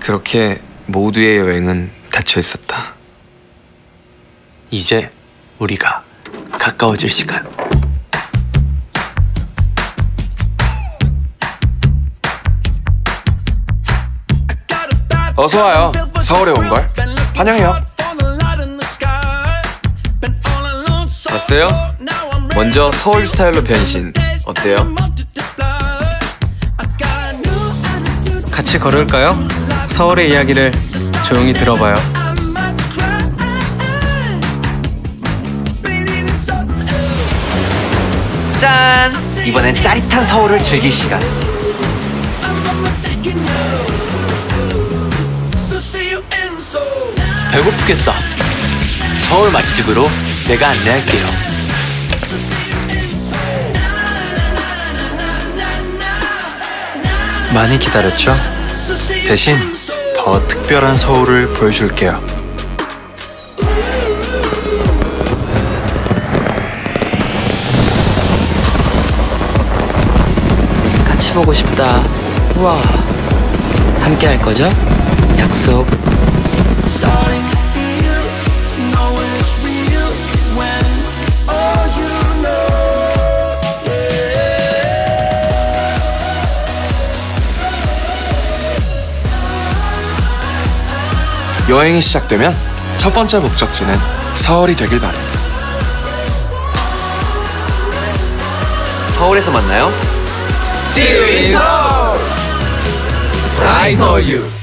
그렇게 모두의 여행은 닫혀 있었다. 이제 우리가 가까워질 시간. 어서 와요. 서울에 온 걸 환영해요. 왔어요? 먼저 서울 스타일로 변신 어때요? 같이 걸을까요? 서울의 이야기를 조용히 들어봐요. 짠! 이번엔 짜릿한 서울을 즐길 시간. 배고프겠다. 서울 맛집으로 내가 안내할게요. 많이 기다렸죠? 대신 더 특별한 서울을 보여줄게요. 같이 보고 싶다. 우와. 함께 할 거죠? 약속. 여행이 시작되면 첫 번째 목적지는 서울이 되길 바래. 서울에서 만나요. I saw you.